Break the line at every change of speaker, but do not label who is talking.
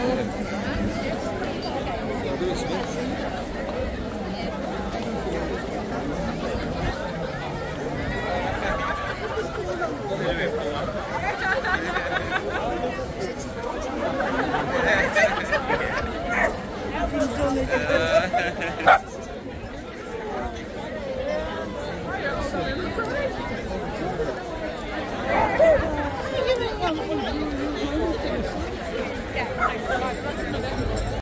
Bye.